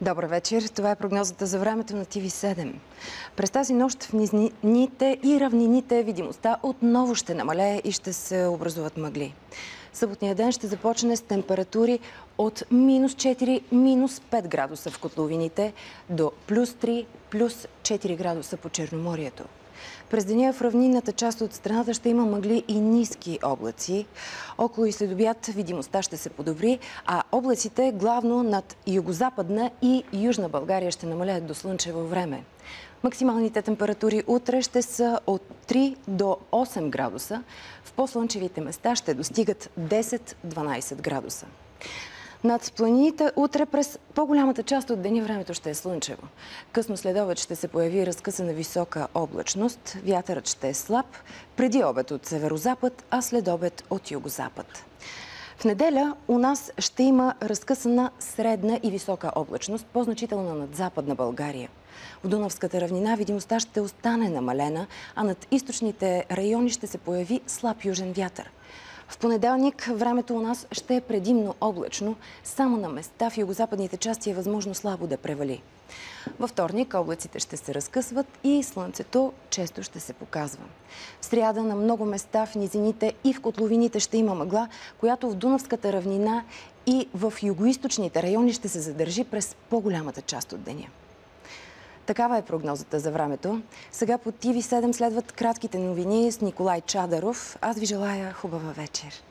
Добър вечер. Това е прогнозата за времето на ТВ7. През тази нощ в низнините и равнините видимостта отново ще намалее и ще се образуват мъгли. Съботния ден ще започне с температури от минус 4, минус 5 градуса в котловините до плюс 3, плюс 4 градуса по Черноморието. През деня в равнинната част от страната ще има мъгли и ниски облаци. Около и следобят видимостта ще се подобри, а облаците главно над югозападна и южна България ще намалят до слънчево време. Максималните температури утре ще са от 3 до 8 градуса. В по-слънчевите места ще достигат 10-12 градуса. Над планините утре през по-голямата част от деня времето ще е слънчево. Късно след обед ще се появи разкъсана висока облачност. Вятърът ще е слаб, преди обед от северозапад, а след обед от югозапад. В неделя у нас ще има разкъсана средна и висока облачност, по-значителна над западна България. В Дунавската равнина видимостта ще остане намалена, а над източните райони ще се появи слаб южен вятър. В понеделник времето у нас ще е предимно облачно. Само на места в югозападните части е възможно слабо да превали. Във вторник облаците ще се разкъсват и слънцето често ще се показва. В сряда на много места в низините и в котловините ще има мъгла, която в Дунавската равнина и в югоисточните райони ще се задържи през по-голямата част от деня. Такава е прогнозата за времето. Сега по ТВ7 следват кратките новини с Николай Чадаров. Аз ви желая хубава вечер.